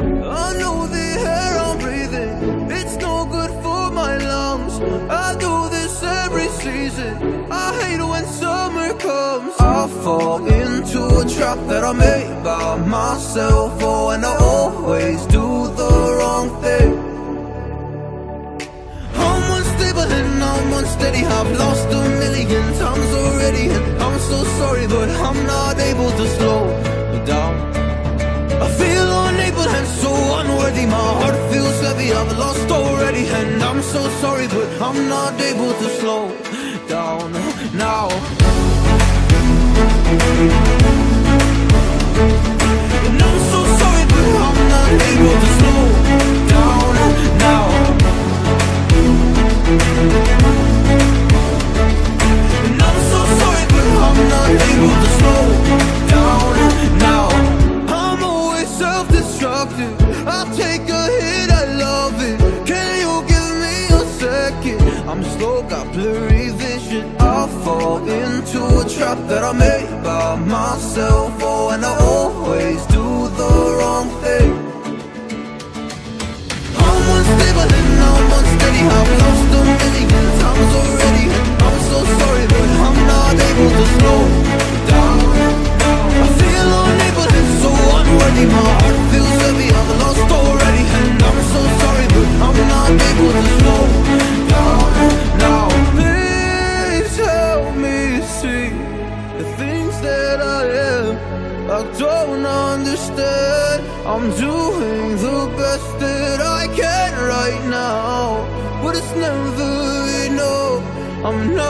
I know the air I'm breathing, it's no good for my lungs. I do this every season. I hate when summer comes. I fall into a trap that I made by myself. Oh, and I always do the wrong thing. I'm unstable and I'm unsteady. I've lost a feels heavy. I've lost already, and I'm so sorry, but I'm not able to slow down self-destructive. I take a hit, I love it. Can you give me a second? I'm slow, got blurry vision. I fall into a trap that I made by myself. Oh, and I I don't understand. I'm doing the best that I can right now, but it's never enough. I'm not.